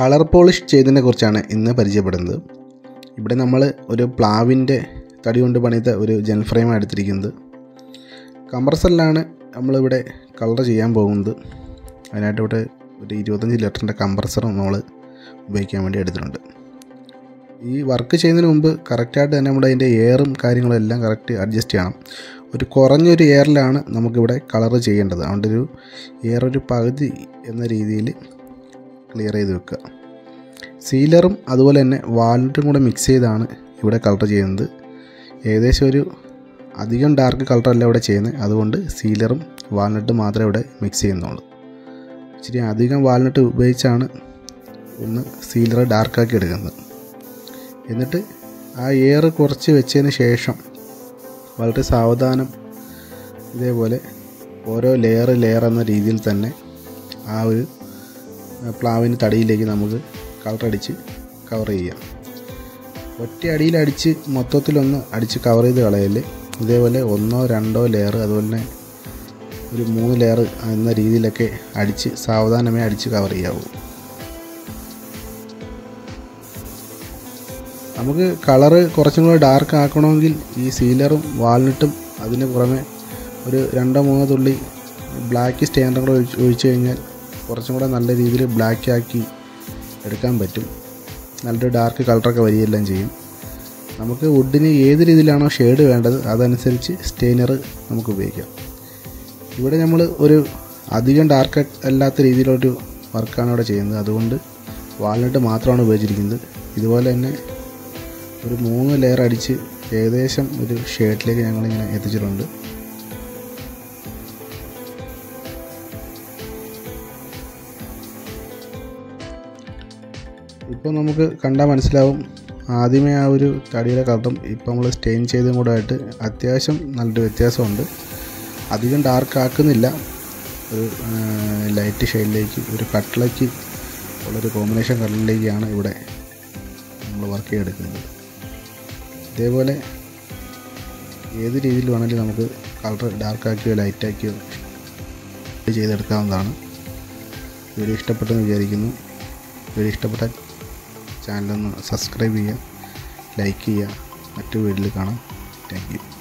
Colour polish ചെയ്തതിനെ കുറിച്ചാണ് ഇന്ന് പരിചയപ്പെടുന്നത്. ഇവിടെ നമ്മൾ ഒരു പ്ലാവിന്റെ തടി കൊണ്ട് പണിത ഒരു ജെൽ ഫ്രെയിമാണ് എടുത്തിരിക്കുന്നത്. കംപ്രസറിലാണ് നമ്മളിവിടെ കളർ ചെയ്യാൻ പോകുന്നത്. അതിനായിട്ട് ഇവിടെ ഒരു ഇരുപത്തഞ്ച് ലിറ്ററിന്റെ കംപ്രസറും നമ്മൾ ഉപയോഗിക്കാൻ വേണ്ടി എടുത്തിട്ടുണ്ട്. ഈ വർക്ക് ചെയ്യുന്നതിന് മുമ്പ് കറക്റ്റായിട്ട് തന്നെ നമ്മുടെ അതിന്റെ എയറും കാര്യങ്ങളും എല്ലാം കറക്റ്റ് അഡ്ജസ്റ്റ് ചെയ്യണം. ഒരു കുറഞ്ഞൊരു എയറിലാണ് നമുക്കിവിടെ കളർ ചെയ്യേണ്ടത്. അതുകൊണ്ട് ഒരു എയർ ഒരു പകുതി എന്ന രീതിയിൽ ക്ലിയർ ചെയ്ത് വെക്കുക. സീലറും അതുപോലെ തന്നെ വാൽനട്ടും കൂടെ മിക്സ് ചെയ്താണ് ഇവിടെ കളർ ചെയ്യുന്നത്. ഏകദേശം ഒരു അധികം ഡാർക്ക് കളറല്ല ഇവിടെ ചെയ്യുന്നത്. അതുകൊണ്ട് സീലറും വാൽനട്ടും മാത്രമേ ഇവിടെ മിക്സ് ചെയ്യുന്നുള്ളൂ. ഇച്ചിരി അധികം വാൽനട്ട് ഉപയോഗിച്ചാണ് ഒന്ന് സീലർ ഡാർക്കാക്കി എടുക്കുന്നത്. എന്നിട്ട് ആ എയർ കുറച്ച് വെച്ചതിന് ശേഷം വളരെ സാവധാനം ഇതേപോലെ ഓരോ ലെയർ ലെയർ എന്ന രീതിയിൽ തന്നെ ആ ഒരു പ്ലാവിന് തടിയിലേക്ക് നമുക്ക് കളറടിച്ച് കവർ ചെയ്യാം. ഒറ്റ അടിയിൽ അടിച്ച് മൊത്തത്തിലൊന്ന് അടിച്ച് കവർ ചെയ്ത് കളയൽ. ഇതേപോലെ ഒന്നോ രണ്ടോ ലെയർ അതുപോലെ തന്നെ ഒരു മൂന്ന് ലെയർ എന്ന രീതിയിലൊക്കെ അടിച്ച് സാവധാനമേ അടിച്ച് കവർ ചെയ്യാവൂ. നമുക്ക് കളറ് കുറച്ചും കൂടെ ഡാർക്ക് ആക്കണമെങ്കിൽ ഈ സീലറും വാൾനട്ടും അതിന് പുറമെ ഒരു രണ്ടോ മൂന്നോ തുള്ളി ബ്ലാക്ക് സ്റ്റാൻഡും കൂടെ ഒഴിച്ച് ഒഴിച്ച് കഴിഞ്ഞാൽ കുറച്ചും കൂടെ നല്ല രീതിയിൽ ബ്ലാക്ക് ആക്കി എടുക്കാൻ പറ്റും. നല്ലൊരു ഡാർക്ക് കളറൊക്കെ വരികയെല്ലാം ചെയ്യും. നമുക്ക് വുഡിന് ഏത് രീതിയിലാണോ ഷെയ്ഡ് വേണ്ടത് അതനുസരിച്ച് സ്റ്റെയിനർ നമുക്ക് ഉപയോഗിക്കാം. ഇവിടെ നമ്മൾ ഒരു അധികം ഡാർക്ക് അല്ലാത്ത രീതിയിലൊരു വർക്കാണ് ഇവിടെ ചെയ്യുന്നത്. അതുകൊണ്ട് വാൽനട്ട് മാത്രമാണ് ഉപയോഗിച്ചിരിക്കുന്നത്. ഇതുപോലെ തന്നെ ഒരു മൂന്ന് ലെയർ അടിച്ച് ഏകദേശം ഒരു ഷേഡിലേക്ക് ഞങ്ങളിങ്ങനെ എത്തിച്ചിട്ടുണ്ട്. ഇപ്പോൾ നമുക്ക് കണ്ടാൽ മനസ്സിലാവും ആദ്യമേ ആ ഒരു തടിയുടെ കളറും ഇപ്പോൾ നമ്മൾ സ്റ്റെയിൻ ചെയ്തും കൂടെ ആയിട്ട് അത്യാവശ്യം നല്ലൊരു വ്യത്യാസമുണ്ട്. അധികം ഡാർക്ക് ആക്കുന്നില്ല. ഒരു ലൈറ്റ് ഷെയ്ഡിലേക്ക് ഒരു കട്ടിളയ്ക്ക് ഉള്ളൊരു കോമ്പിനേഷൻ കളറിലേക്കാണ് ഇവിടെ നമ്മൾ വർക്ക് ചെയ്തെടുക്കുന്നത്. ഇതേപോലെ ഏത് രീതിയിൽ വേണമെങ്കിലും നമുക്ക് കളർ ഡാർക്കാക്കിയോ ലൈറ്റാക്കിയോ ചെയ്തെടുക്കാവുന്നതാണ്. വീഡിയോ ഇഷ്ടപ്പെട്ടെന്ന് വിചാരിക്കുന്നു. വീഡിയോ ഇഷ്ടപ്പെട്ടാൽ ചാനലൊന്ന് സബ്സ്ക്രൈബ് ചെയ്യുക ലൈക്ക് ചെയ്യുക. മറ്റു വീഡിയോയിൽ കാണാം. താങ്ക്